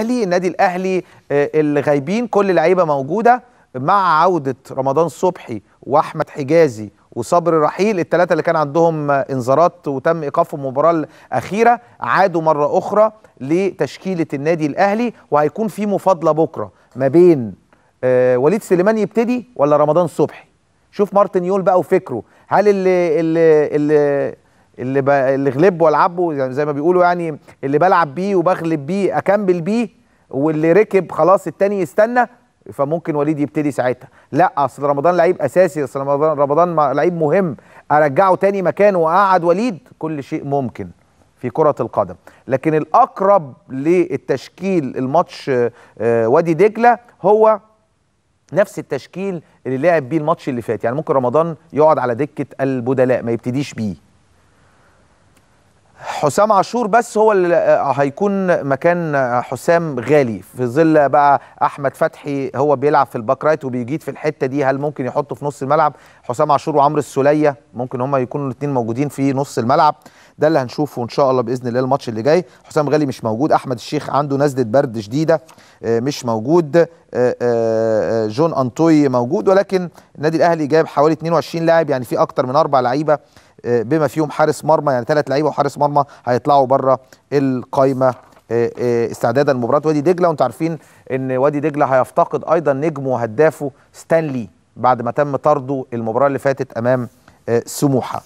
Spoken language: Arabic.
الأهلي النادي الأهلي آه، اللي غايبين كل اللعيبة موجودة مع عودة رمضان صبحي وأحمد حجازي وصبري رحيل الثلاثه اللي كان عندهم انذارات وتم ايقافهم المباراة الأخيرة عادوا مرة أخرى لتشكيلة النادي الأهلي وهيكون في مفاضلة بكرة ما بين آه، وليد سليمان يبتدي ولا رمضان صبحي؟ شوف مارتن يول بقى وفكره. هل اللي اللي اللي اللي, ب... اللي غلب والعبه يعني زي ما بيقولوا يعني اللي بلعب بيه وبغلب بيه أكمل بيه واللي ركب خلاص التاني يستنى فممكن وليد يبتدي ساعتها. لا أصل رمضان لعيب أساسي أصل رمضان رمضان لعيب مهم. أرجعه تاني مكانه وأقعد وليد كل شيء ممكن في كرة القدم. لكن الأقرب للتشكيل الماتش آه، وادي دجلة هو نفس التشكيل اللي لعب بيه الماتش اللي فات. يعني ممكن رمضان يقعد على دكة البدلاء ما يبتديش بيه. حسام عاشور بس هو اللي آه، هيكون مكان حسام غالي. في ظل بقى أحمد فتحي هو بيلعب في ال back right وبيجيد في الحتة دي هل ممكن يحطه في نص الملعب؟ حسام عاشور وعمرو السولية ممكن هما يكونوا الاثنين موجودين في نص الملعب. ده اللي هنشوفه إن شاء الله بإذن الله الماتش اللي جاي. حسام غالي مش موجود أحمد الشيخ عنده نزلة برد شديدة آه، مش موجود آه، جون أنطوي موجود ولكن النادي الأهلي جايب حوالي 22 لاعب يعني في أكتر من أربع لعيبة بما فيهم حارس مرمى يعني ثلاث لعيبة وحارس مرمى هيطلعوا بره القايمة آه، آه، استعدادا لمباراة وادي دجلة. وأنتم عارفين إن وادي دجلة هيفتقد أيضا نجمه وهدافه ستانلي بعد ما تم طرده المباراة اللي فاتت أمام آه، سموحة.